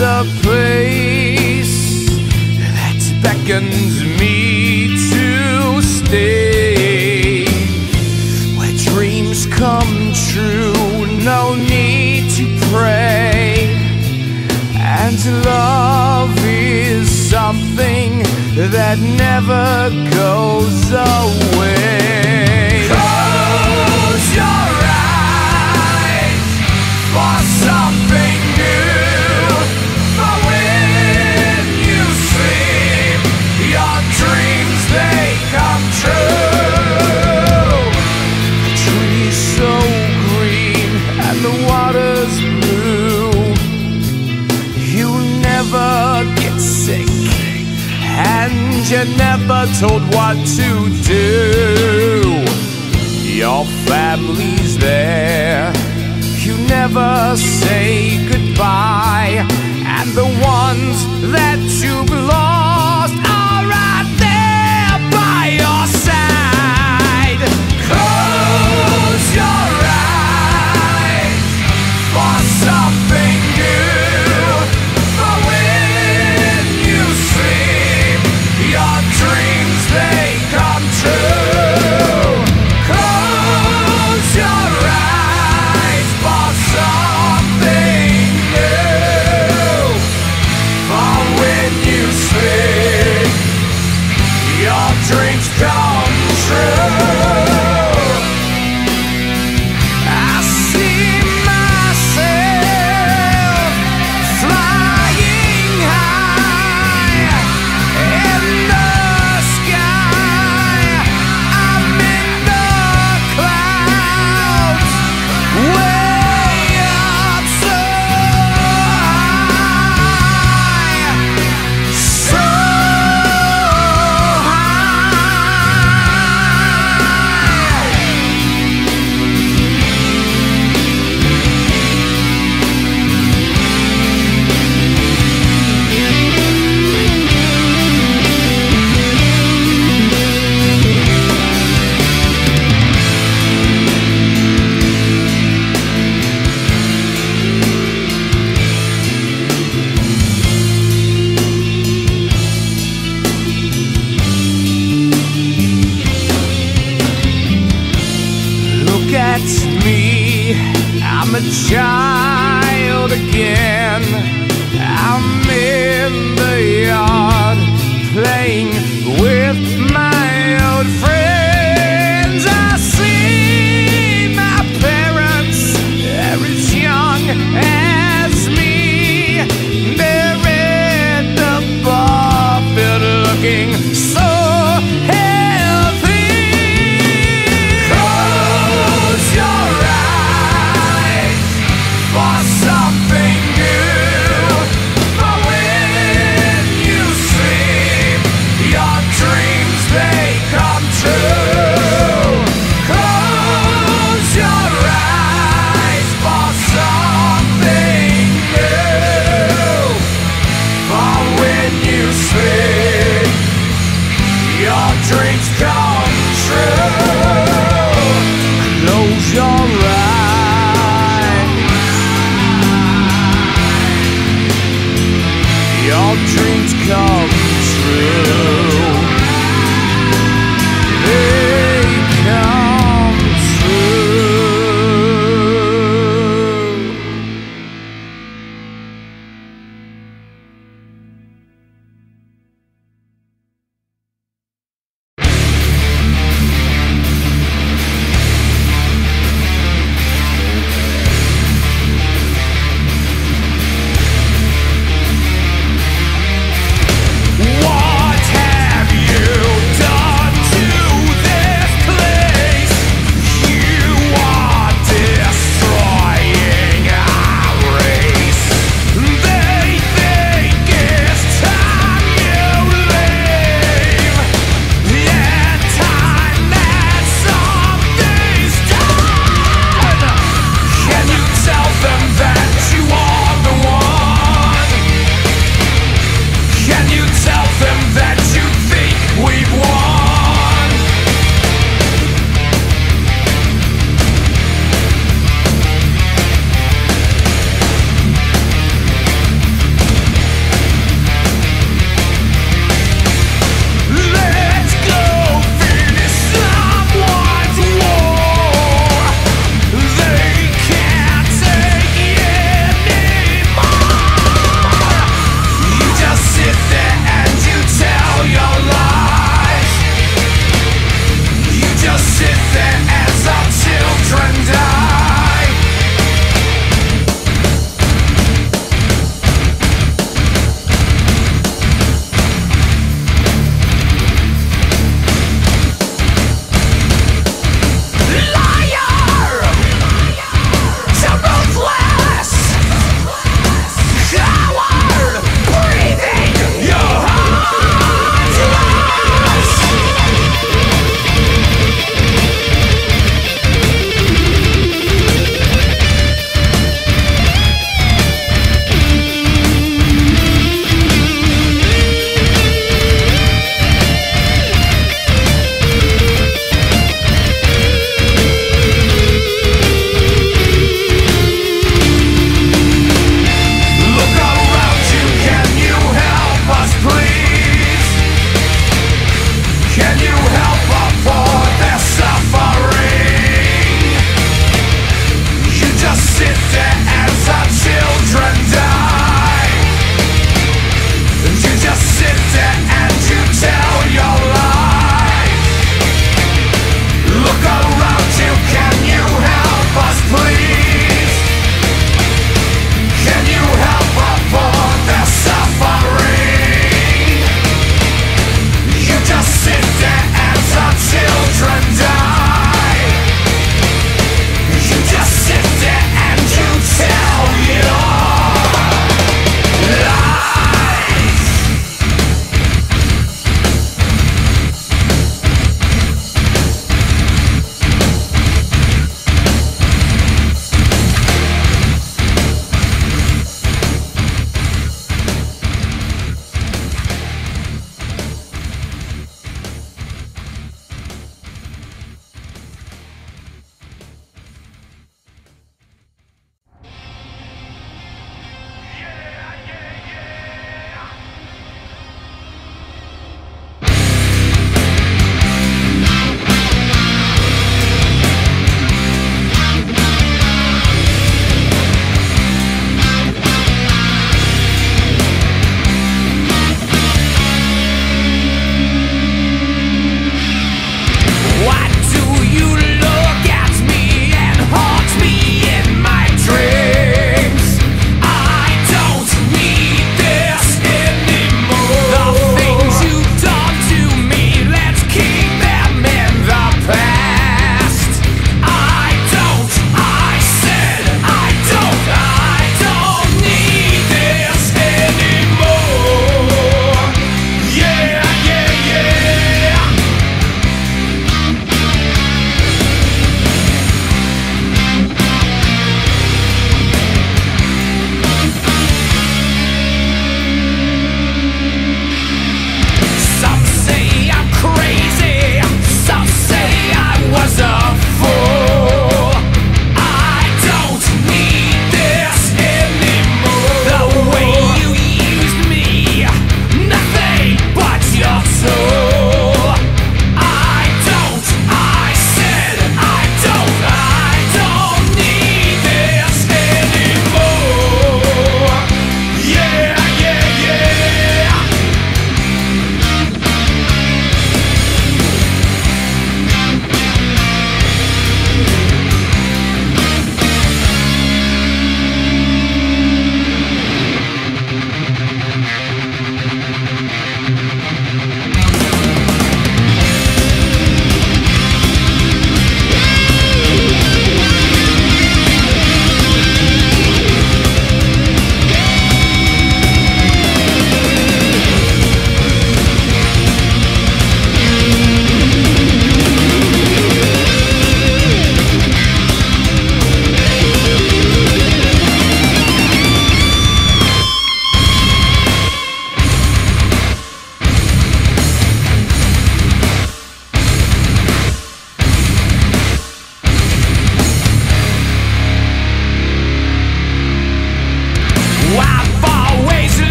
a place that beckons me to stay where dreams come true, no need to pray, and love is something that never goes away. never told what to do. Your family's there, you never say goodbye, and the ones that